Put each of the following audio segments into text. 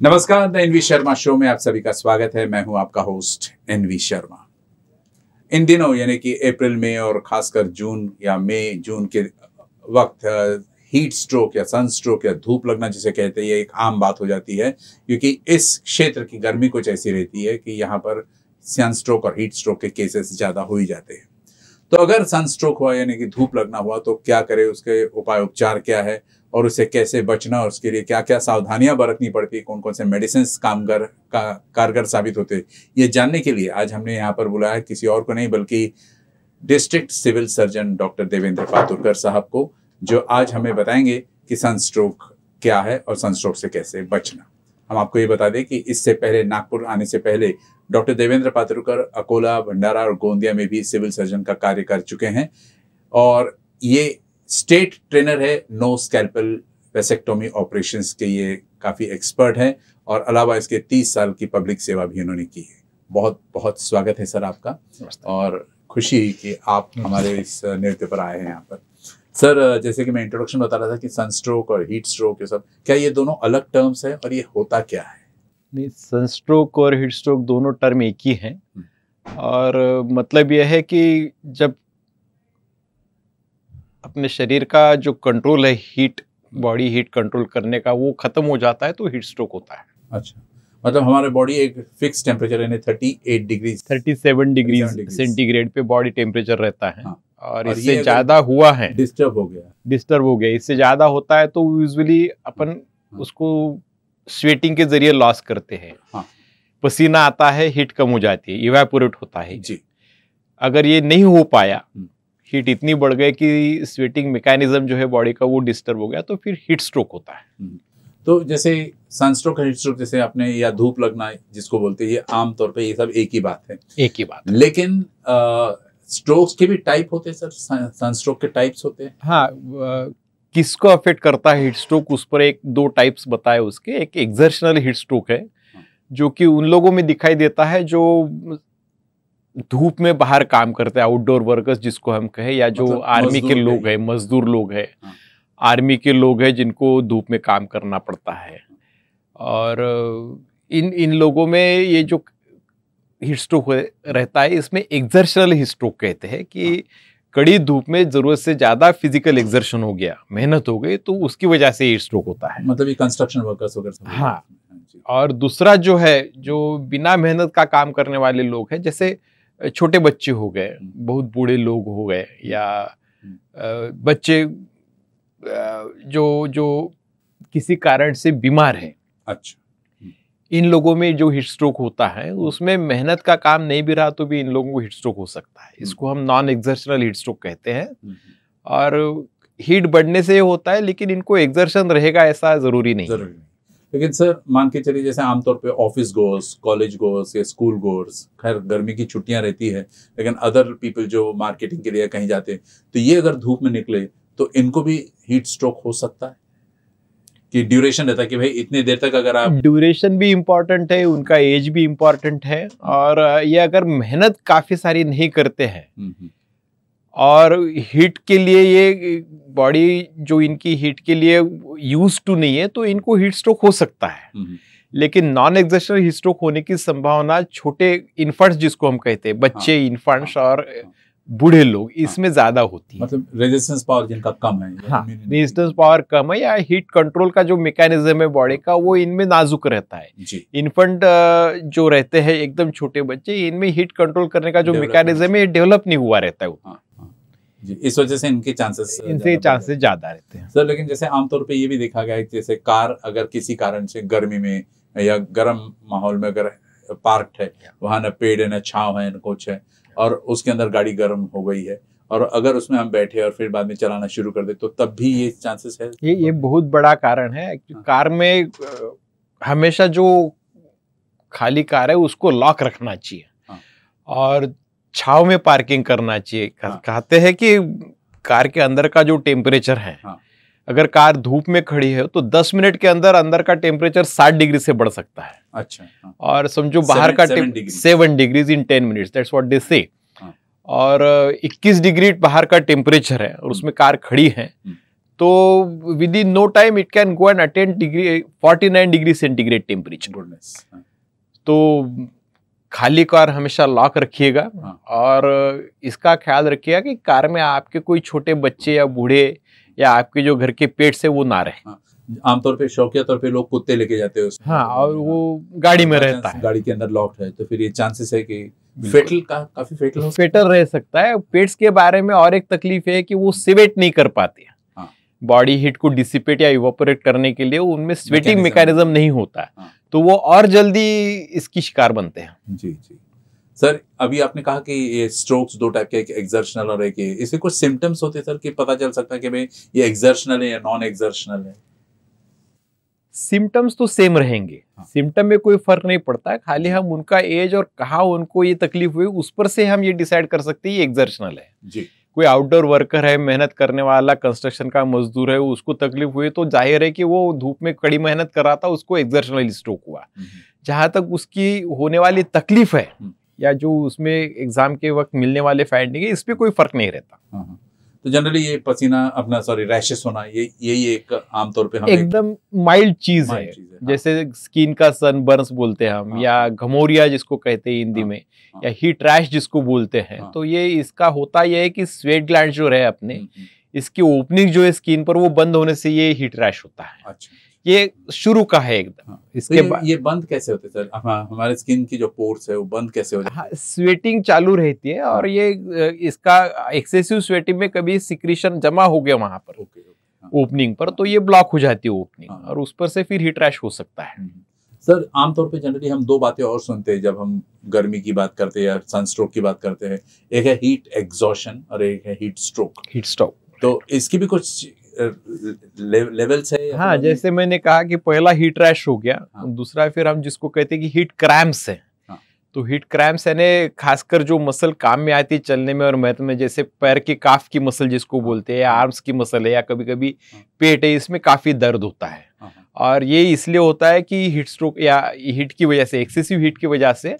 नमस्कार the N V Sharma show में आप सभी का स्वागत है। मैं हूँ आपका होस्ट एनवी शर्मा। इन दिनों, यानी कि अप्रैल में और खासकर जून या मई, जून के वक्त हीट स्ट्रोक या सन स्ट्रोक या धूप लगना जिसे कहते हैं, ये एक आम बात हो जाती है, क्योंकि इस क्षेत्र की गर्मी कुछ ऐसी रहती है कि यहाँ पर सन स्ट्रोक और हीट स्ट्रोक के केसेस ज़्यादा हो ही जाते हैं। तो अगर सन स्ट्रोक हुआ, यानी कि धूप लगना हुआ तो क्या करे? उसके उपाय उपचार क्या है? और उससे कैसे बचना और उसके लिए क्या क्या सावधानियाँ बरतनी पड़ती कौन कौन से मेडिसिन कामगर, का, कारगर साबित होते, ये जानने के लिए आज हमने यहाँ पर बुलाया किसी और को नहीं, बल्कि district civil surgeon doctor Devendra Paturkar साहब को, जो आज हमें बताएँगे कि सनस्ट्रोक क्या है और सनस्ट्रोक से कैसे बचना। हम आपको ये बता दें कि इससे पहले, नागपुर आने से पहले डॉक्टर देवेंद्र पातुरकर अकोला, भंडारा और गोंदिया में भी सिविल सर्जन का कार्य कर चुके हैं और ये स्टेट ट्रेनर है नो स्कैल्पल वेसेक्टोमी ऑपरेशंस के ये काफ़ी एक्सपर्ट हैं और अलावा इसके तीस साल की पब्लिक सेवा भी उन्होंने की है। बहुत बहुत स्वागत है सर आपका और खुशी कि आप हमारे इस नृत्य पर आए हैं यहाँ पर। सर जैसे कि मैं इंट्रोडक्शन बता रहा था कि सनस्ट्रोक और हीट स्ट्रोक ये सब क्या ये दोनों अलग टर्म्स है और ये होता क्या है? नहीं सनस्ट्रोक और हीट स्ट्रोक दोनों टर्म एक ही हैं। हम्म। और मतलब यह है कि जब अपने शरीर का जो कंट्रोल है हीट बॉडी हीट कंट्रोल करने का वो खत्म हो जाता है तो हीट स्ट्रोक होता है। अच्छा। मतलब हमारे बॉडी एक फिक्स टेम्परेचर यानी thirty eight degree thirty seven degree centigrade पे बॉडी टेम्परेचर रहता है। हाँ। और, और इससे ज़्यादा हुआ है डिस्टर्ब हो गया। डिस्टर्ब हो गया इससे ज़्यादा होता है तो यूजली अपन हाँ। उसको स्वेटिंग के ज़रिए लॉस करते हैं। हाँ। पसीना आता है हीट कम हो जाती है इवेपोरेट होता है। जी। अगर ये नहीं हो पाया हीट। इतनी बढ़ गई कि स्वेटिंग मैकेनिज्म जो है बॉडी का वो डिस्टर्ब हो गया तो फिर हीट स्ट्रोक होता है हम्म। तो जैसे सनस्ट्रोक हीट स्ट्रोक जैसे आपने या धूप लगना जिसको बोलते हैं ये आमतौर पे ये सब एक ही बात है एक ही बात लेकिन स्ट्रोक्स के भी टाइप होते हैं सर सनस्ट्रोक के टाइप्स होते हैं हाँ किसको अफेक्ट करता है हीट स्ट्रोक उस पर एक दो टाइप्स बताए उसके एक एक्सर्शनल हीट स्ट्रोक है हाँ। जो कि उन लोगों में दिखाई देता है जो धूप में बाहर काम करते हैं आउटडोर वर्कर्स जिसको हम कहें या जो मतलब आर्मी के लोग हैं मजदूर लोग हैं हाँ। आर्मी के लोग हैं जिनको धूप में काम करना पड़ता है। और इन इन लोगों में ये जो हीट स्ट्रोक रहता है इसमें एक्जर्शनल हीट स्ट्रोक कहते हैं कि हाँ। कड़ी धूप में ज़रूरत से ज़्यादा फ़िज़िकल एक्सर्शन हो गया मेहनत हो गई तो उसकी वजह से हीट स्ट्रोक होता है। मतलब ये कंस्ट्रक्शन वर्कर्स वगैरह हाँ, हाँ और दूसरा जो है जो बिना मेहनत का काम करने वाले लोग हैं जैसे छोटे बच्चे हो गए हम्म। बहुत बूढ़े लोग हो गए या हम्म। बच्चे जो जो किसी कारण से बीमार है। अच्छा। इन लोगों में जो हिट स्ट्रोक होता है उसमें मेहनत का काम नहीं भी रहा तो भी इन लोगों को हिट स्ट्रोक हो सकता है। इसको हम नॉन एग्जर्शनल हिट स्ट्रोक कहते हैं। और हीट बढ़ने से होता है लेकिन इनको एग्जर्शन रहेगा ऐसा ज़रूरी नहीं ज़रूरी नहीं। लेकिन सर मान के चलिए जैसे आमतौर पे ऑफ़िस गोर्स कॉलेज गोर्स या स्कूल गोर्स खैर गर्मी की छुट्टियाँ रहती है लेकिन अदर पीपल जो मार्केटिंग के लिए कहीं जाते हैं तो ये अगर धूप में निकले तो इनको भी हीट स्ट्रोक हो सकता है कि ड्यूरेशन रहता है कि भाई इतने देर तक अगर आप ड्यूरेशन भी इम्पोर्टेंट है उनका एज भी इम्पोर्टेंट है और ये अगर मेहनत काफ़ी सारी नहीं करते हैं हम्म, हम्म। और हीट के लिए ये बॉडी जो इनकी हीट के लिए यूज़ टू नहीं है तो इनको हीट स्ट्रोक हो सकता है। हम्म, लेकिन नॉन एग्जेशनल हीट स्ट्रोक होने की संभावना छोटे इन्फंट्स जिसको हम कहते हैं बच्चे हाँ, इन्फंट्स हाँ, और हाँ, बूढ़े लोग हाँ। इसमें ज़्यादा होती है। मतलब रेजिस्टेंस पावर जिनका कम है हाँ रेजिस्टेंस पावर कम है या हीट कंट्रोल का जो मैकेनिज्म है बॉडी का वो इनमें नाजुक रहता है। इन्फेंट जो रहते हैं एकदम छोटे बच्चे इनमें हीट कंट्रोल करने का जो मैकेनिज्म है डेवलप नहीं हुआ रहता है। इस वजह से इनके चांसेस इनसे चांसेस ज़्यादा रहते हैं। सर लेकिन जैसे आमतौर पे ये भी देखा गया है जैसे कार अगर किसी कारण से गर्मी में या गर्म माहौल में अगर पार्क है वहाँ न पेड़ है न छाव है न कुछ है और उसके अंदर गाड़ी गर्म हो गई है और अगर उसमें हम बैठे और फिर बाद में चलाना शुरू कर दे तो तब भी ये चांसेस है? ये ये बहुत बड़ा कारण है हाँ। कार में हमेशा जो खाली कार है उसको लॉक रखना चाहिए। हाँ। और छाव में पार्किंग करना चाहिए हाँ। कहते हैं कि कार के अंदर का जो टेम्परेचर है हाँ। अगर कार धूप में खड़ी है तो 10 मिनट के अंदर अंदर का टेम्परेचर 60 डिग्री से बढ़ सकता है अच्छा हाँ। और समझो बाहर का seven degrees in ten minutes that's what they say और 21 डिग्री बाहर का टेम्परेचर है और उसमें कार खड़ी है हम्म। तो within no time it can go and attend degree 49 degree centigrade temperature तो खाली कार हमेशा लॉक रखिएगा हाँ। और इसका ख्याल रखिएगा कि कार में आपके कोई छोटे बच्चे या बूढ़े या आपके जो घर के पेट से वो ना रहे आमतौर पे शौकिया तौर पे लोग कुत्ते लेके जाते हैं। हाँ और वो गाड़ी में रहता है गाड़ी के अंदर लॉक्ड है तो फिर ये चांसेस है कि फेटल का काफ़ी फेटल हो फेटर रह सकता है पेट्स के बारे में और एक तकलीफ़ है कि वो सिवेट नहीं कर पाते हाँ। बॉडी हीट को डिसिपेट या इवोपरेट करने के लिए उनमें स्वेटिंग। मैकेनिज्म नहीं होता है हाँ। तो वो और जल्दी इसकी शिकार बनते हैं। जी जी। सर अभी आपने कहा कि ये स्ट्रोक्स दो टाइप के एक एक्सर्शनल और एक इसके कुछ सिम्टम्स होते हैं सर कि पता चल सकता है कि भाई ये एक्सर्शनल है या नॉन एक्सर्शनल है? सिम्टम्स तो सेम रहेंगे। हाँ। सिम्टम में कोई फ़र्क नहीं पड़ता है खाली हम उनका एज और कहाँ उनको ये तकलीफ़ हुई उस पर से हम ये डिसाइड कर सकते हैं ये एक्सर्शनल है। जी। कोई आउटडोर वर्कर है मेहनत करने वाला कंस्ट्रक्शन का मजदूर है उसको तकलीफ़ हुई तो ज़ाहिर है कि वो धूप में कड़ी मेहनत कर रहा था उसको एग्जर्शनल स्ट्रोक हुआ जहाँ तक उसकी होने वाली तकलीफ़ है हम्म। या जो उसमें एग्ज़ाम के वक्त मिलने वाले फाइंडिंग है इस पर कोई फ़र्क नहीं रहता हाँ, हाँ। तो जनरली ये पसीना अपना सॉरी रैशेस होना ये यही एक आमतौर पे हम एकदम माइल्ड चीज़ है। चीज़ है हाँ, जैसे स्किन का सनबर्न्स बोलते हैं हम हाँ। या घमोरिया जिसको कहते हैं हिंदी हाँ, में। या हीट रैश जिसको बोलते हैं। तो ये इसका होता यह है कि स्वेट ग्लैंड जो है अपने हम्म, हम्म, इसकी ओपनिंग जो है स्किन पर वो बंद होने से ये हीट रैश होता है। अच्छा। ये शुरू का है एकदम हाँ। तो ये, बाद ये बंद कैसे होते सर हाँ, हमारे स्किन की जो पोर्स है वो बंद कैसे हो जाते हाँ, स्वेटिंग चालू रहती है और हाँ। ये इसका एक्सेसिव स्वेटिंग में कभी सिक्रीशन जमा हो गया वहाँ पर ओके ओके। ओपनिंग पर तो ये ब्लॉक हो जाती है ओपनिंग। और उस पर से फिर हीट रैश हो सकता है हम्म। सर आमतौर पे जनरली हम दो बातें और सुनते हैं जब हम गर्मी की बात करते हैं या सनस्ट्रोक की बात करते हैं एक है हीट एग्जॉशन और एक है हीट स्ट्रोक हीट स्ट्रोक तो इसकी भी कुछ लेवल्स है हाँ जैसे मैंने कहा कि पहला हीट रैश हो गया हाँ। दूसरा फिर हम जिसको कहते हैं कि हीट क्रैम्प्स है हाँ। तो हीट क्रैम्प्स यानी खासकर जो मसल काम में आती है चलने में और मैथ में जैसे पैर की काफ की मसल जिसको बोलते हैं या आर्म्स की मसल है या कभी कभी हाँ। पेट है इसमें काफ़ी दर्द होता है हाँ, हाँ, और ये इसलिए होता है कि हीट स्ट्रोक या हीट की वजह से एक्सेसिव हीट की वजह से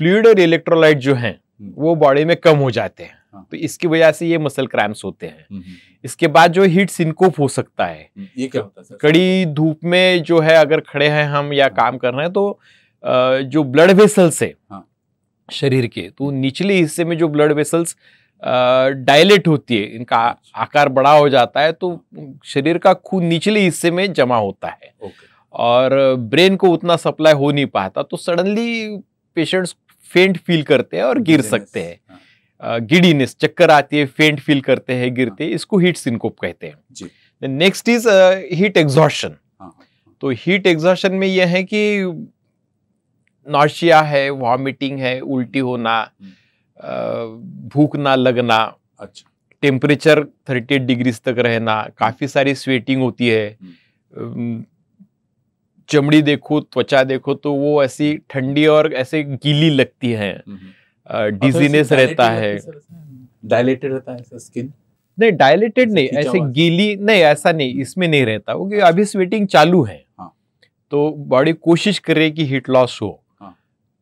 फ्लूड और इलेक्ट्रोलाइट जो हैं हम्म। वो बॉडी में कम हो जाते हैं हाँ। तो इसकी वजह से ये मसल क्रैम्प्स होते हैं हम्म, हम्म, इसके बाद जो हीट सिंकोप हो सकता है। हम्म, ये क्या होता है सर? कड़ी धूप में जो है अगर खड़े हैं हम या काम कर रहे हैं तो जो ब्लड वेसल्स है हाँ। शरीर के तो निचले हिस्से में जो ब्लड वेसल्स डायलेट होती है इनका आकार बड़ा हो जाता है तो शरीर का खून निचले हिस्से में जमा होता है। और ब्रेन को उतना सप्लाई हो नहीं पाता तो सडनली पेशेंट्स फेंट फील करते हैं और गिर सकते हैं। हाँ, गिडीनेस चक्कर आती है फेंट फील करते हैं गिरते हैं। इसको हीट सिंकोप कहते हैं। जी। नेक्स्ट इज़ हीट एग्जॉशन हाँ, हाँ, तो हीट एग्जॉशन में यह है कि नॉशिया है वॉमिटिंग है उल्टी होना भूख ना लगना अच्छा। टेम्परेचर 38 डिग्रीज तक रहना काफ़ी सारी स्वेटिंग होती है। चमड़ी देखो त्वचा देखो तो वो ऐसी ठंडी और ऐसे गीली लगती है। हम्म, हम्म। डिजीनेस तो रहता है। डायलेटेड रहता है स्किन नहीं डायलेटेड नहीं ऐसे गीली नहीं ऐसा नहीं इसमें नहीं रहता क्योंकि अभी स्वेटिंग चालू है। हाँ। तो बॉडी कोशिश करे कि हीट लॉस हो। हाँ।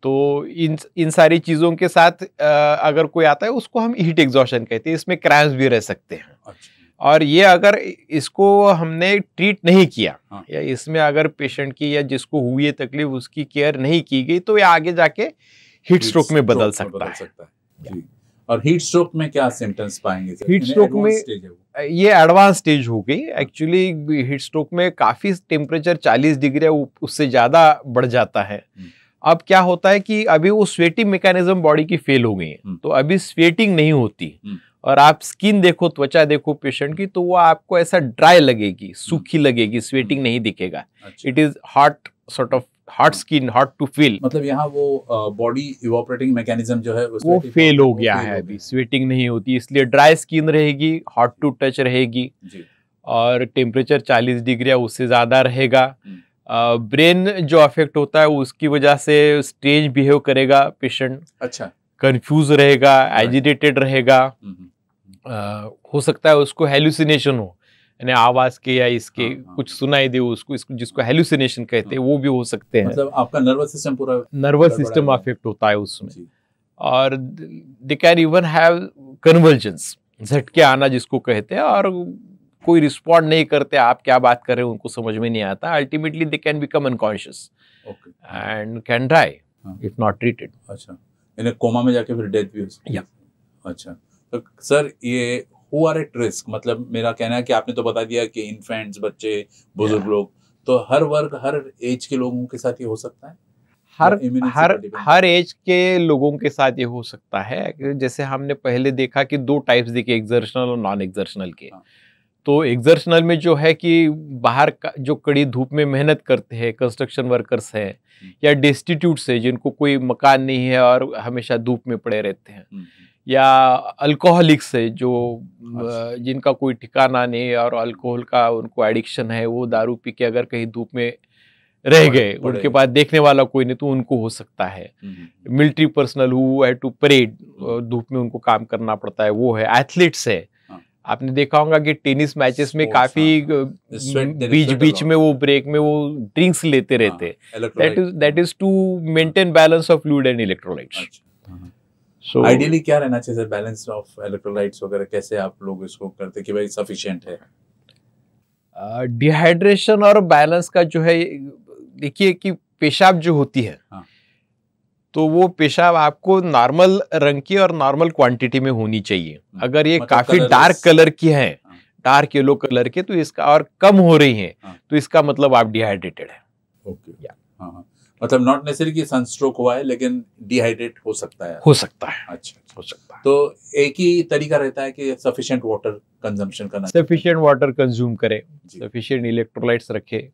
तो इन इन सारी चीज़ों के साथ अ, अगर कोई आता है उसको हम हीट एग्जॉशन कहते हैं इसमें क्रैम्स भी रह सकते हैं। अच्छा। और ये अगर इसको हमने ट्रीट नहीं किया हाँ। या इसमें अगर पेशेंट की या जिसको हुई है तकलीफ़ उसकी केयर नहीं की गई तो ये आगे जाके हीट स्ट्रोक में बदल सकता है। सकता है। जी। और हीट स्ट्रोक में क्या सिम्टम्स पाएँगे सर? Heat यानी में-। ये एडवांस स्टेज हो गई। एक्चुअली हीट स्ट्रोक में काफ़ी टेम्परेचर 40 डिग्री उससे ज़्यादा बढ़ जाता है। हम्म। अब क्या होता है कि अभी वो स्वेटिंग मैकेनिज्म बॉडी की फेल हो गई है। हम्म। तो अभी स्वेटिंग नहीं होती। हम्म। और आप स्किन देखो त्वचा देखो पेशेंट की तो वो आपको ऐसा ड्राई लगेगी सूखी लगेगी स्वेटिंग नहीं दिखेगा। It is hot sort of hot skin hot to feel. मतलब यहाँ वो बॉडी इवोपरेटिंग मैकेनिज्म जो है वो फेल हो गया है अभी स्वेटिंग नहीं होती इसलिए ड्राई स्किन रहेगी हॉट टू टच रहेगी। और टेम्परेचर 40 डिग्री या उससे ज़्यादा रहेगा। हम्म। ब्रेन जो अफेक्ट होता है उसकी वजह से स्ट्रेंज बिहेव करेगा पेशेंट अच्छा। कंफ्यूज रहेगा एजिटेटेड रहेगा। हम्म, हम्म, हो सकता है उसको हेल्यूसिनेशन हो। यानी आवाज़ के या इसके हाँ, हाँ। कुछ सुनाई दे उसको इसको जिसको हेल्यूसिनेशन कहते हैं हाँ, वो भी हो सकते हैं। मतलब आपका नर्वस सिस्टम पूरा नर्वस सिस्टम अफेक्ट होता है उसमें। और they can even have convergence झटके आना जिसको कहते हैं और कोई रिस्पॉन्ड नहीं करते आप क्या बात कर रहे हो उनको समझ में नहीं आता। Ultimately they can become unconscious and can dry. If not treated अच्छा। इन्हें कोमा में जाके फिर डेथ भी हो सकती है। अच्छा। तो सर ये हु आर एट रिस्क मतलब मेरा कहना है कि आपने तो बता दिया कि इन्फेंट्स बच्चे बुज़ुर्ग लोग तो हर वर्ग हर एज के लोगों के साथ ये हो सकता है? हर हर हर एज के लोगों के साथ ये हो सकता है। जैसे हमने पहले देखा कि दो टाइप्स देखे एग्जर्शनल और नॉन एग्जर्शनल के। हाँ। तो एग्जर्शनल में जो है कि बाहर का जो कड़ी धूप में मेहनत करते हैं कंस्ट्रक्शन वर्कर्स हैं हम्म। या डेस्टिट्यूट्स है जिनको कोई मकान नहीं है और हमेशा धूप में पड़े रहते हैं। हम्म, या अल्कोहलिक्स है जो। अच्छा। जिनका कोई ठिकाना नहीं है और अल्कोहल का उनको एडिक्शन है वो दारू पी के अगर कहीं धूप में रह गए उनके पास देखने वाला कोई नहीं तो उनको हो सकता है। हम्म, हम्म, military personnel who have to parade धूप में उनको काम करना पड़ता है वो है एथलीट्स है। हाँ। आपने देखा होगा कि टेनिस मैचेस में काफ़ी हाँ। बीच बीच में वो ब्रेक में वो ड्रिंक्स लेते रहते। हाँ, that is that is to maintain balance of fluid and electrolytes हाँ। सो आइडियली क्या रहना चाहिए सर बैलेंस ऑफ़ इलेक्ट्रोलाइट्स वगैरह कैसे आप लोग इसको करते कि भाई सफिशिएंट है डिहाइड्रेशन uh, और बैलेंस का जो है देखिए कि पेशाब जो होती है हाँ। तो वो पेशाब आपको नॉर्मल रंग की और नॉर्मल क्वांटिटी में होनी चाहिए अगर ये मतलब काफ़ी डार्क कलर की है हाँ। डार्क येलो कलर के तो इसका और कम हो रही है हाँ। तो इसका मतलब आप डिहाइड्रेटेड है ओके Yeah. हाँ हाँ मतलब नॉट नेसेसरी कि सनस्ट्रोक हुआ है लेकिन डिहाइड्रेट हो सकता है। हो सकता है। अच्छा अच्छा। हो सकता है। तो एक ही तरीका रहता है कि सफिशिएंट वाटर कंजम्पशन करना। सफिशिएंट वाटर कंज्यूम करें। सफिशिएंट इलेक्ट्रोलाइट्स रखे।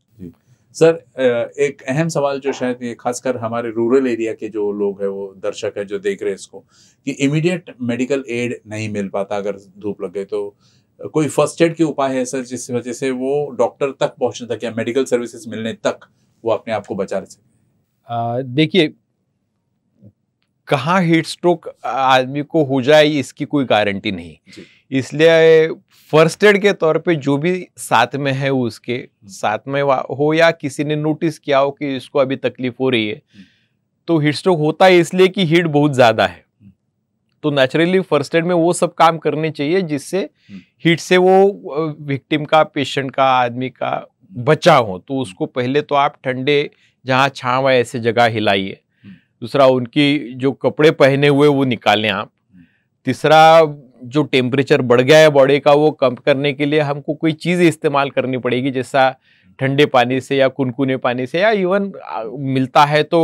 सर एक अहम सवाल जो शायद ये खासकर हमारे रूरल एरिया के जो लोग हैं वो दर्शक है जो देख रहे हैं इसको कि इमीडिएट मेडिकल एड नहीं मिल पाता अगर धूप लग गई तो। कोई फ़र्स्ट एड के उपाय है सर जिस वजह से वो डॉक्टर तक पहुँचने तक या मेडिकल सर्विसेज़ मिलने तक वो अपने आप को बचा सके देखिए कहाँ हीट स्ट्रोक आदमी को हो जाए इसकी कोई गारंटी नहीं इसलिए फ़र्स्ट एड के तौर पे जो भी साथ में है उसके साथ में हो या किसी ने नोटिस किया हो कि इसको अभी तकलीफ़ हो रही है हम्म। तो हीट स्ट्रोक होता है इसलिए कि हीट बहुत ज़्यादा है हम्म। तो नेचुरली फ़र्स्ट एड में वो सब काम करने चाहिए जिससे हम्म। हीट से वो विक्टिम का पेशेंट का आदमी का बचा हो तो उसको पहले तो आप ठंडे जहाँ छाँव है ऐसे जगह हिलाइए हम्म। दूसरा उनकी जो कपड़े पहने हुए वो निकालें आप हम्म। तीसरा जो टेम्परेचर बढ़ गया है बॉडी का वो कम करने के लिए हमको कोई चीज़ इस्तेमाल करनी पड़ेगी जैसा ठंडे पानी से या कुनकुने पानी से या इवन मिलता है तो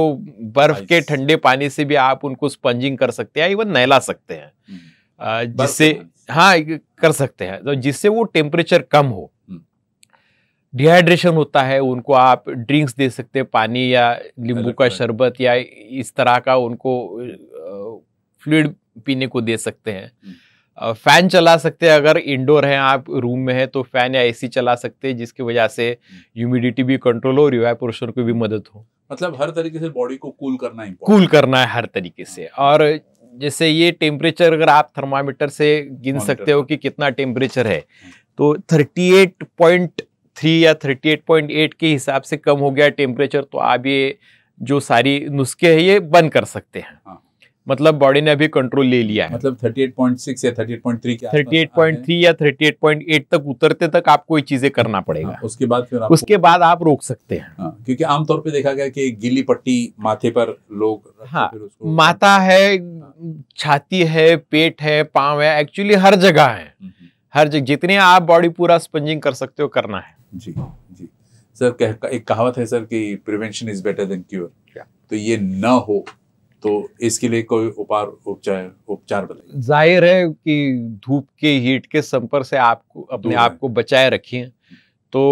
बर्फ़ के ठंडे पानी से भी आप उनको स्पंजिंग कर सकते हैं इवन नहला सकते हैं हम्म। जिससे। हाँ कर सकते हैं तो जिससे वो टेम्परेचर कम हो हम्म। डिहाइड्रेशन होता है उनको आप ड्रिंक्स दे सकते हैं पानी या नींबू का शरबत या इस तरह का उनको फ्लूड पीने को दे सकते हैं। हम्म। फ़ैन चला सकते हैं अगर इंडोर हैं आप रूम में है तो फ़ैन या एसी चला सकते हैं जिसकी वजह से हम्म। ह्यूमिडिटी भी कंट्रोल हो और इवेपोरेशन को भी मदद हो। मतलब हर तरीके से बॉडी को कूल करना है। कूल करना है हर तरीके से। और जैसे ये टेम्परेचर अगर आप थर्मामीटर से गिन सकते हो कि कितना टेम्परेचर है तो 38.3 या 38.8 के हिसाब से कम हो गया टेम्परेचर तो आप ये जो सारी नुस्खे हैं ये बंद कर सकते हैं। हाँ। मतलब बॉडी ने अभी कंट्रोल ले लिया है। मतलब 38.6 या 38.3 के आसपास 38.3 या 38.8 तक उतरते तक आपको ये चीज़ें करना पड़ेगा। हाँ, उसके बाद फिर उसके बाद आप रोक सकते हैं। हाँ, क्योंकि आमतौर पे देखा गया कि गीली पट्टी माथे पर लोग हाँ, फिर उसको माथा है छाती है पेट है पाँव है एक्चुअली हर जगह है। हम्म, हम्म, हर जगह जितने आप बॉडी पूरा स्पंजिंग कर सकते हो करना है जी जी सर कह, एक कहावत है सर कि prevention is better than cure क्या? तो ये न हो तो इसके लिए कोई उपार उपचार उपचार बताइए ज़ाहिर है कि धूप के हीट के संपर्क से आपको अपने आप को बचाए रखिए तो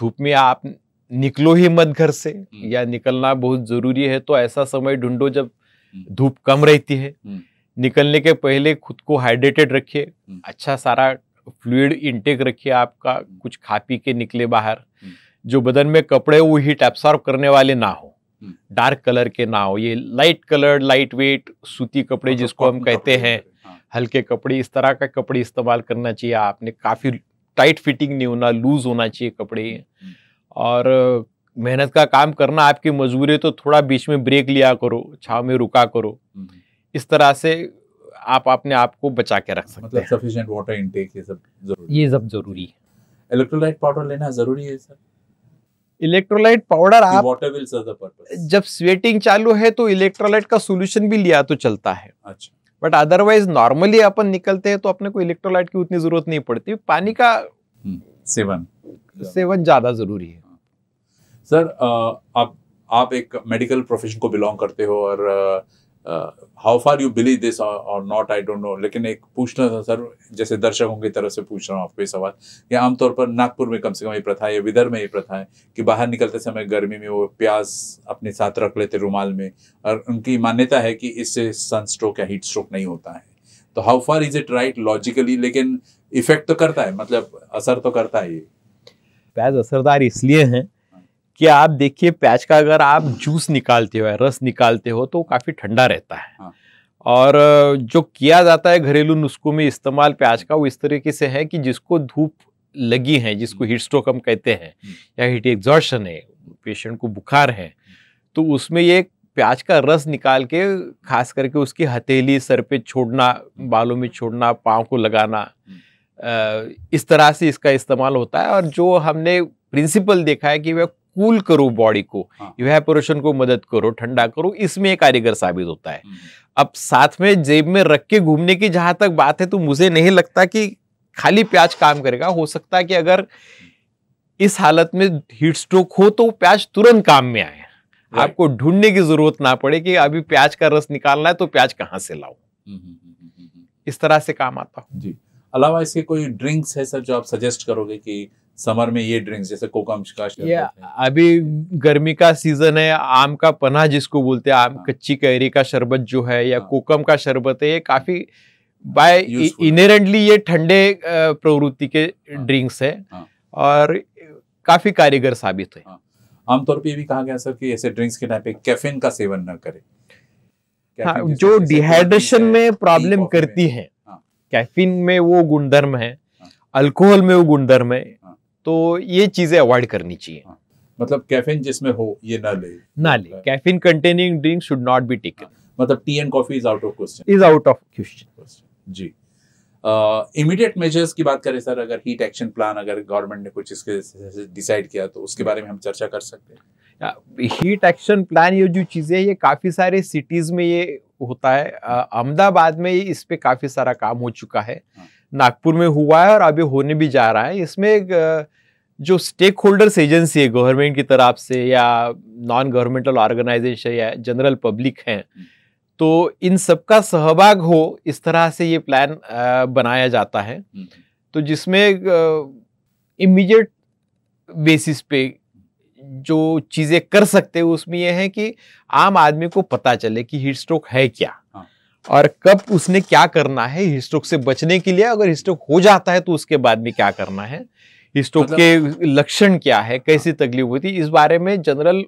धूप में आप निकलो ही मत घर से हम्म। या निकलना बहुत ज़रूरी है तो ऐसा समय ढूंढो जब हम्म। धूप कम रहती है हम्म। निकलने के पहले खुद को हाइड्रेटेड रखिए। अच्छा सारा फ्लूइड इनटेक रखिए आपका कुछ खा पी के निकले बाहर हम्म। जो बदन में कपड़े वो हीट एब्सॉर्ब करने वाले ना हो हम्म। डार्क कलर के ना हो ये लाइट कलर लाइट वेट सूती कपड़े मतलब जिसको हम कहते हैं हाँ, हल्के कपड़े इस तरह का कपड़े इस्तेमाल करना चाहिए आपने काफ़ी टाइट फिटिंग नहीं होना लूज होना चाहिए कपड़े हम्म। और मेहनत का काम करना आपकी मजबूरी तो थोड़ा बीच में ब्रेक लिया करो छाव में रुका करो हम्म। इस तरह से आप अपने आप को बचा के रख सकते मतलब हैं। सफिशिएंट वाटर इनटेक ये सब ज़रूरी ये सब ज़रूरी है। इलेक्ट्रोलाइट पाउडर लेना ज़रूरी है सर इलेक्ट्रोलाइट पाउडर आप water will serve the purpose जब स्वेटिंग चालू है तो इलेक्ट्रोलाइट का सोल्यूशन भी लिया तो चलता है। अच्छा। बट अदरवाइज़ नॉर्मली अपन निकलते हैं तो अपने को इलेक्ट्रोलाइट की उतनी ज़रूरत नहीं पड़ती। पानी का सेवन। सेवन ज़्यादा ज़रूरी है। सर आप आप एक मेडिकल प्रोफेशन को बिलोंग करते हो और how far you believe this और नॉट आई डोंट नो लेकिन एक पूछना था सर, जैसे दर्शकों की तरफ़ से पूछ रहा हूँ आपको ये सवाल, कि आमतौर पर नागपुर में कम से कम ये प्रथा है विदर्भ में ये प्रथा है कि बाहर निकलते समय गर्मी में वो प्याज अपने साथ रख लेते रुमाल में और उनकी मान्यता है कि इससे सनस्ट्रोक या हीट स्ट्रोक नहीं होता है। तो how far is it right logically लेकिन इफ़ेक्ट तो करता है मतलब असर तो करता है ये। प्याज असरदार इसलिए हैं कि आप देखिए प्याज का अगर आप जूस निकालते हो या रस निकालते हो तो काफ़ी ठंडा रहता है हाँ। और जो किया जाता है घरेलू नुस्खों में इस्तेमाल प्याज का वो इस तरीके से है कि जिसको धूप लगी है जिसको हीट स्ट्रोक हम कहते हैं हम्म। या हीट एग्जॉर्शन है पेशेंट को बुखार है तो उसमें ये प्याज का रस निकाल के खास करके उसकी हथेली सर पे छोड़ना बालों में छोड़ना पाँव को लगाना इस तरह से इसका इस्तेमाल होता है और जो हमने प्रिंसिपल देखा है कि वह कूल करो बॉडी को। हाँ। इवेपोरेशन को मदद करो ठंडा करो इसमें कारीगर साबित होता है। हम्म, अब साथ में जेब में रख के घूमने की जहाँ तक बात है तो मुझे नहीं लगता कि खाली प्याज काम करेगा। हो सकता है कि अगर इस हालत में हीट स्ट्रोक हो तो प्याज तुरंत काम में आए। आपको ढूँढने की ज़रूरत ना पड़े कि अभी प्याज का रस निकालना है तो प्याज कहाँ से हम्म, हम्म, हम्म। इस तरह से काम आता हो। जी। अलावा इसके कोई ड्रिंक्स है सर जो आप सजेस्ट करोगे कि समर में ये ड्रिंक्स जैसे कोकम अभी गर्मी का सीज़न है आम का पना जिसको बोलते हैं आम हाँ। कच्ची कैरी का शरबत जो है या हाँ। कोकम का शरबत है ये काफ़ी बाय। इनहेरेंटली ये ठंडे प्रवृत्ति के हाँ। ड्रिंक्स है हाँ। और काफ़ी कारीगर साबित है आमतौर पे ये भी कहा गया सर कि ऐसे ड्रिंक्स के टाइम पे कैफीन का सेवन न करें हाँ, जो डिहाइड्रेशन है, में प्रॉब्लम करती है हाँ। कैफीन में वो गुणधर्म है हाँ। अल्कोहल में वो गुणधर्म है हाँ। तो ये चीज़ें अवॉइड करनी चाहिए। मतलब कैफीन जिसमें हो ये न ले। ना ले। Caffeine containing drink should not be taken मतलब tea and coffee is out of question is out of question ji. Immediate uh, measures की बात करें सर अगर हीट एक्शन प्लान अगर गवर्नमेंट ने कुछ इसके डिसाइड किया तो उसके बारे में हम चर्चा कर सकते हैं। हीट एक्शन प्लान ये जो चीज़ें ये काफ़ी सारे सिटीज़ में ये होता है। अहमदाबाद में इस पर काफ़ी सारा काम हो चुका है। हाँ। नागपुर में हुआ है और अभी होने भी जा रहा है। इसमें एक, जो स्टेक होल्डर्स एजेंसी है गवर्नमेंट की तरफ़ से या नॉन गवर्नमेंटल ऑर्गेनाइजेशन या जनरल पब्लिक हैं तो इन सबका सहभाग हो इस तरह से ये प्लान बनाया जाता है। हम्म, तो जिसमें इमीडिएट बेसिस पे जो चीज़ें कर सकते हैं उसमें यह है कि आम आदमी को पता चले कि हीट स्ट्रोक है क्या। हाँ। और कब उसने क्या करना है हीट स्ट्रोक से बचने के लिए अगर हीट स्ट्रोक हो जाता है तो उसके बाद में क्या करना है? हीट स्ट्रोक मतलब- के लक्षण क्या है? कैसी तकलीफ़ होती है? इस बारे में जनरल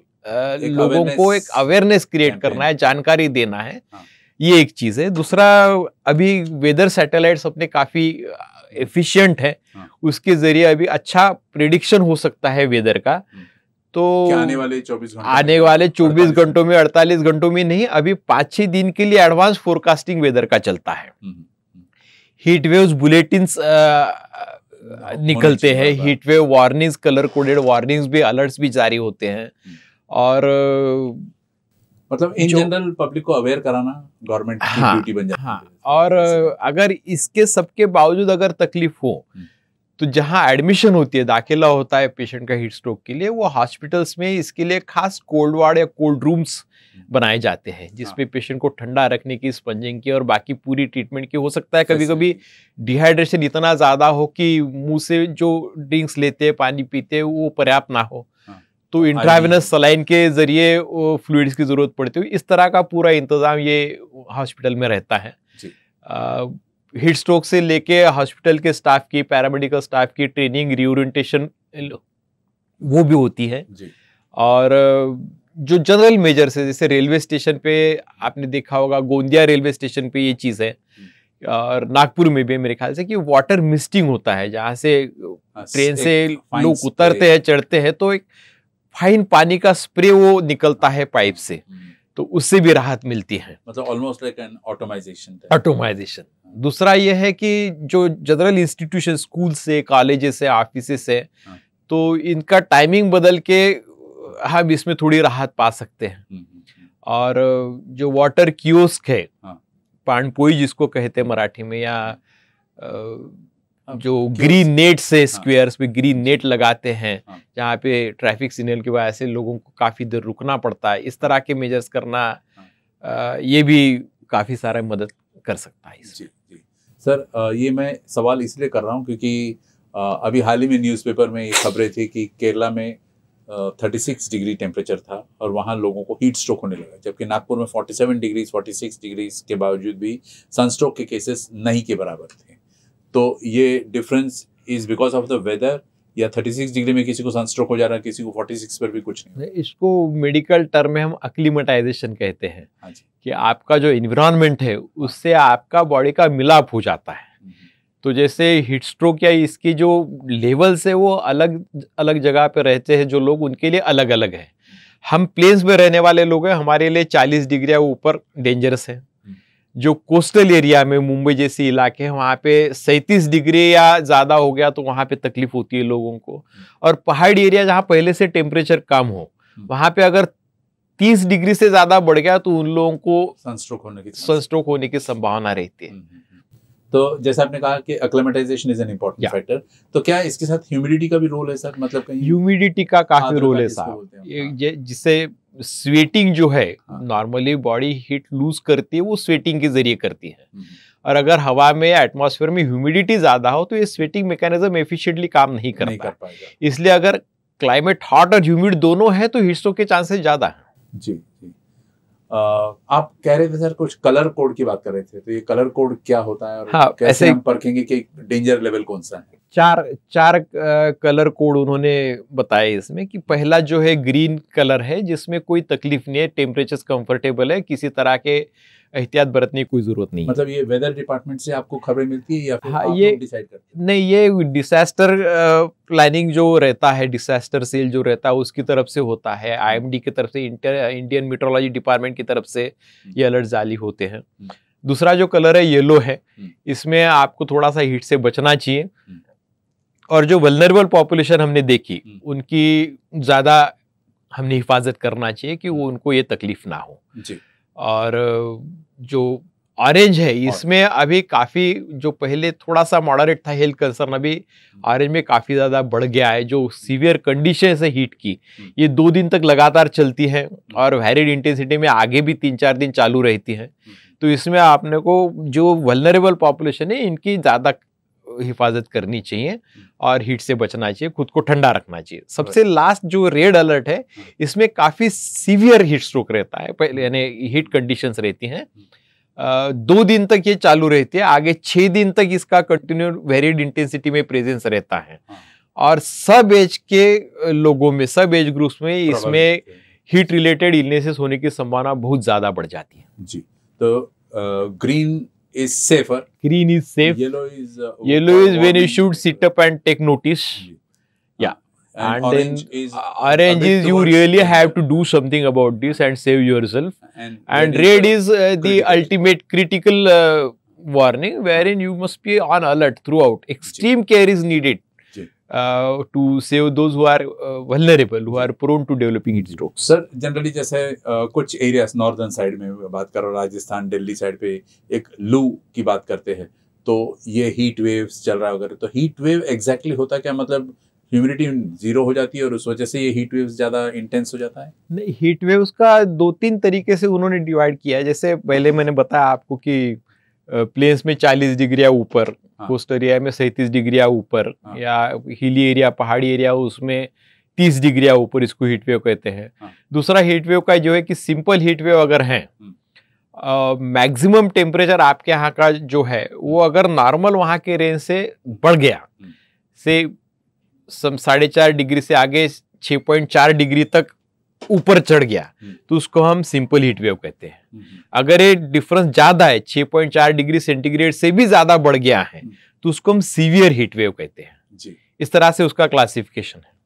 लोगों को एक अवेयरनेस क्रिएट करना है जानकारी देना है। हाँ। ये एक चीज़ है। दूसरा अभी वेदर सैटेलाइट्स अपने काफ़ी एफिशिएंट है। हाँ। उसके ज़रिए अभी अच्छा प्रिडिक्शन हो सकता है वेदर का। हम्म। तो आने वाले 24 घंटे आने वाले 24 48 घंटों में 48 घंटों में नहीं अभी पाँच छह दिन के लिए एडवांस फोरकास्टिंग वेदर का चलता है। हीट वेव्स बुलेटिन निकलते हैं। Heat wave warnings colour coded warnings भी अलर्ट्स भी जारी होते हैं। हम्म। और मतलब इन जनरल पब्लिक को अवेयर कराना गवर्नमेंट की हाँ, ड्यूटी बन जाती हाँ। है। और अगर इसके सबके बावजूद अगर तकलीफ़ हो हम्म। तो जहाँ एडमिशन होती है दाखिला होता है पेशेंट का हीट स्ट्रोक के लिए वो हॉस्पिटल्स में इसके लिए खास कोल्ड वार्ड या कोल्ड रूम्स हम्म। बनाए जाते हैं जिसमें पेशेंट को ठंडा रखने की स्पंजिंग की और बाकी पूरी ट्रीटमेंट की हो सकता है। कभी कभी डिहाइड्रेशन इतना ज़्यादा हो कि मुँह से जो ड्रिंक्स लेते हैं पानी पीते हैं वो पर्याप्त ना हो। हाँ। तो इंट्रावेनस सलाइन के ज़रिए फ्लूड्स की ज़रूरत पड़ती है। इस तरह का पूरा इंतज़ाम ये हॉस्पिटल में रहता है। जी। हीट स्ट्रोक से लेके हॉस्पिटल के स्टाफ की पैरामेडिकल स्टाफ की ट्रेनिंग रिओरिएंटेशन वो भी होती है। जी। और जो जनरल मेजर्स है जैसे रेलवे स्टेशन पे आपने देखा होगा गोंदिया रेलवे स्टेशन पे ये चीज़ है। और नागपुर में भी मेरे ख्याल से कि वाटर मिस्टिंग होता है जहाँ से हाँ, ट्रेन से लोग उतरते हैं चढ़ते हैं तो एक फाइन पानी का स्प्रे वो निकलता है पाइप से। हम्म, तो उससे भी राहत मिलती है। मतलब almost like an automisation automisation दूसरा ये है कि जो जनरल इंस्टीट्यूशन स्कूल से कॉलेज से ऑफ़िस से हाँ। तो इनका टाइमिंग बदल के हम इसमें थोड़ी राहत पा सकते हैं हम्म, हम्म, हम्म। और जो वाटर कियोस्क है हाँ। पानपोई जिसको कहते हैं मराठी में या हाँ, जो ग्रीन नेट से स्क्वेयर्स पे ग्रीन नेट लगाते हैं हाँ। जहाँ पे ट्रैफ़िक सिग्नल की वजह से लोगों को काफ़ी देर रुकना पड़ता है इस तरह के मेजर्स करना हाँ। ये भी काफ़ी सारा मदद कर सकता है इसमें सर ये मैं सवाल इसलिए कर रहा हूँ क्योंकि अभी हाल ही में न्यूज़पेपर में ये खबरें थी कि केरला में थर्टी सिक्स डिग्री टेम्परेचर था और वहाँ लोगों को हीट स्ट्रोक होने लगा, जबकि नागपुर में forty seven degree forty six degree के बावजूद भी सनस्ट्रोक के केसेस नहीं के बराबर थे। तो ये difference is because of the weather या 36 डिग्री में किसी को सनस्ट्रोक हो जा रहा है किसी को 46 पर भी कुछ नहीं। इसको मेडिकल टर्म में हम अक्लीमेटाइजेशन कहते हैं हाँ कि आपका जो इन्वायरमेंट है उससे आपका बॉडी का मिलाप हो जाता है। हम्म, तो जैसे हीट स्ट्रोक या इसकी जो लेवल्स है वो अलग अलग जगह पे रहते हैं जो लोग उनके लिए अलग अलग है। हम प्लेन्स में रहने वाले लोग हैं हमारे लिए 40 डिग्री ऊपर डेंजरस है। जो कोस्टल एरिया में मुंबई जैसे इलाके हैं वहाँ पे सैंतीस डिग्री या ज़्यादा हो गया तो वहाँ पे तकलीफ़ होती है लोगों को। और पहाड़ी एरिया जहाँ पहले से टेम्परेचर कम हो वहाँ पे अगर 30 डिग्री से ज़्यादा बढ़ गया तो उन लोगों को सनस्ट्रोक होने की सनस्ट्रोक होने की संभावना रहती है। हम्म, हम्म, हम्म। तो जैसे आपने कहा कि acclimatisation is an important factor तो क्या इसके साथ ह्यूमिडिटी का भी रोल है सर? मतलब कहीं ह्यूमिडिटी का काफ़ी रोल है बोलते हैं जिससे स्वेटिंग जो है। नॉर्मली बॉडी हीट लूज करती है वो स्वेटिंग के ज़रिए करती है। हम्म, और अगर हवा में एटमॉस्फेयर में ह्यूमिडिटी ज़्यादा हो तो ये स्वेटिंग मैकेनिज्म एफिशिएंटली काम नहीं नहीं कर पाएगा। इसलिए अगर क्लाइमेट हॉट और ह्यूमिड दोनों है तो हीट स्ट्रोक के चांसेस ज़्यादा है। जी जी। आप कह रहे थे सर कुछ कलर कोड की बात कर रहे थे तो ये कलर कोड क्या होता है और हाँ, कैसे ऐसे- हम परखेंगे कि डेंजर लेवल कौन सा है? चार चार कलर कोड उन्होंने बताया इसमें कि पहला जो है ग्रीन कलर है जिसमें कोई तकलीफ़ नहीं है टेम्परेचर कंफर्टेबल है किसी तरह के एहतियात बरतने की कोई ज़रूरत नहीं मतलब ये वेदर डिपार्टमेंट से आपको खबरें मिलती है या फिर हाँ, आप ये- डिसाइड करते हैं? नहीं ये डिसास्टर प्लानिंग जो रहता है डिसास्टर सेल जो रहता है उसकी तरफ़ से होता है। आईएमडी की तरफ़ से इंडियन मेट्रोलॉजी डिपार्टमेंट की तरफ़ से ये अलर्ट जारी होते हैं। हम्म। दूसरा जो कलर है येलो है। हम्म। इसमें आपको थोड़ा सा हीट से बचना चाहिए। हम्म। और जो वल्नरेबल पॉपुलेशन हमने देखी हम्म। उनकी ज़्यादा हमने हिफाजत करना चाहिए कि वो उनको ये तकलीफ़ ना हो। जी। और जो ऑरेंज है इसमें अभी काफ़ी जो पहले थोड़ा सा मॉडरेट था हेल्थ कंसर्न अभी ऑरेंज में काफ़ी ज़्यादा बढ़ गया है जो सीवियर कंडीशन है हीट की। हम्म। ये दो दिन तक लगातार चलती है और वैरिड इंटेंसिटी में आगे भी तीन चार दिन चालू रहती है। तो इसमें आपने को जो वल्नरेबल पॉपुलेशन है इनकी ज़्यादा हिफाजत करनी चाहिए और हीट से बचना चाहिए खुद को ठंडा रखना चाहिए। सबसे लास्ट जो रेड अलर्ट है इसमें काफ़ी सीवियर हीट स्ट्रोक रहता है। पहले यानी हीट कंडीशंस रहती हैं। दो दिन तक ये चालू रहती है आगे छह दिन तक इसका कंटिन्यू वेरिड इंटेंसिटी में प्रेजेंस रहता है। हाँ। और सब एज के लोगों में सब एज ग्रुप्स में इसमें हीट रिलेटेड इलनेसेस होने की संभावना बहुत ज़्यादा बढ़ जाती है। जी तो green is safer. Green is safe. Yellow is uh, yellow is when you should sit up and take notice. Yeah. yeah. And, and orange then is uh, orange is you really have to do something about this and save yourself. And, and red, red is, uh, the ultimate critical uh, warning wherein you must be on alert throughout. Extreme care is needed. Uh, to save those who are uh, vulnerable who are prone to developing heat strokes sir generally जैसे अ, कुछ areas northern side में बात करो Rajasthan Delhi side पे एक लू की बात करते हैं तो ये हीट वेव्स चल रहा है वगैरह तो हीट वेव एग्जैक्टली होता क्या मतलब ह्यूमिडिटी ज़ीरो हो जाती है और उस वजह से ये हीट वेव्स ज़्यादा इंटेंस हो जाता है नहीं हीट वेव्स का दो तीन तरीके से उन्होंने डिवाइड किया है जैसे पहले मैंने बताया आपको कि प्लेन्स में 40 डिग्री या ऊपर। कोस्ट एरिया में 37 डिग्री या ऊपर हाँ। या हिली एरिया पहाड़ी एरिया उसमें 30 डिग्री या ऊपर इसको हीट वेव कहते हैं हाँ। दूसरा हीट वेव का जो है कि सिंपल हीट वेव अगर है हम्म। मैक्सिमम टेम्परेचर आपके यहाँ का जो है वो अगर नॉर्मल वहाँ के रेंज से बढ़ गया हम्म। से सम साढ़े चार डिग्री से आगे छः पॉइंट चार डिग्री तक ऊपर चढ़ गया हम्म। तो उसको हम सिंपल हीट वेव कहते हैं। हम्म, अगर ये डिफरेंस ज़्यादा है 6.4 डिग्री सेंटीग्रेड से भी ज़्यादा बढ़ गया है हम्म। तो उसको हम सीवियर हीट वेव कहते हैं। जी। इस तरह से उसका क्लासिफिकेशन है।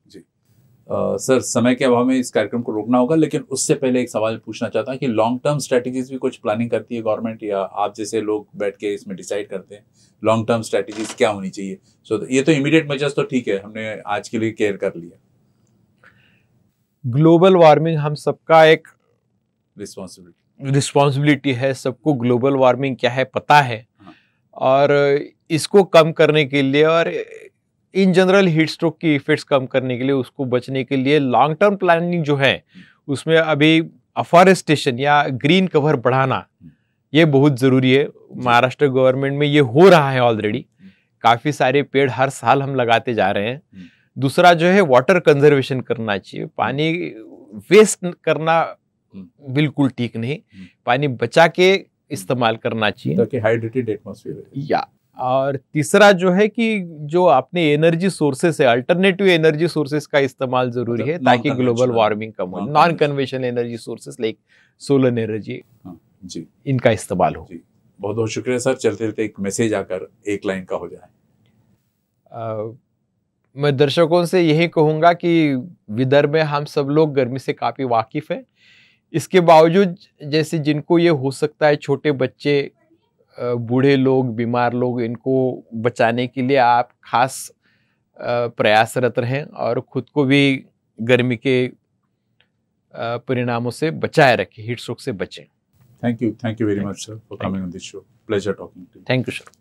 सर समय के अभाव में इस कार्यक्रम को रोकना होगा लेकिन उससे पहले एक सवाल पूछना चाहता हूँ कि लॉन्ग टर्म स्ट्रेटेजीज भी कुछ प्लानिंग करती है गवर्नमेंट या आप जैसे लोग बैठ के इसमें डिसाइड करते हैं लॉन्ग टर्म स्ट्रेटेजीज क्या होनी चाहिए? सो so, ये तो इमीडिएट मेजर्स तो ठीक है हमने आज के लिए केयर कर लिया। ग्लोबल वार्मिंग हम सबका एक रिस्पॉन्सिबिलिटी रिस्पॉन्सिबिलिटी है सबको ग्लोबल वार्मिंग क्या है पता है। हाँ। और इसको कम करने के लिए और इन जनरल हीट स्ट्रोक की इफेक्ट्स कम करने के लिए उसको बचने के लिए लॉन्ग टर्म प्लानिंग जो है उसमें अभी अफॉरेस्टेशन या ग्रीन कवर बढ़ाना ये बहुत ज़रूरी है। महाराष्ट्र गवर्नमेंट में ये हो रहा है ऑलरेडी काफ़ी सारे पेड़ हर साल हम लगाते जा रहे हैं। दूसरा जो है वाटर कंजर्वेशन करना चाहिए पानी वेस्ट करना बिल्कुल ठीक नहीं. पानी बचा के इस्तेमाल करना चाहिए हाइड्रेटेड एटमॉस्फेयर या. और तीसरा जो है कि जो अपने एनर्जी सोर्सेस है अल्टरनेटिव एनर्जी सोर्सेस का इस्तेमाल ज़रूरी है ताकि ग्लोबल वार्मिंग कम हो. Non conventional energy sources like solar energy जी. इनका इस्तेमाल हो. बहुत बहुत शुक्रिया सर. चलते चलते एक मैसेज आकर एक लाइन का हो जाए. मैं दर्शकों से यही कहूँगा कि विदर्भ में हम सब लोग गर्मी से काफ़ी वाकिफ़ हैं। इसके बावजूद जैसे जिनको ये हो सकता है छोटे बच्चे बूढ़े लोग बीमार लोग इनको बचाने के लिए आप खास प्रयासरत रहें और खुद को भी गर्मी के परिणामों से बचाए रखें हीट स्ट्रोक से बचें। Thank you thank you very much sir for coming on this show pleasure talking to thank you sir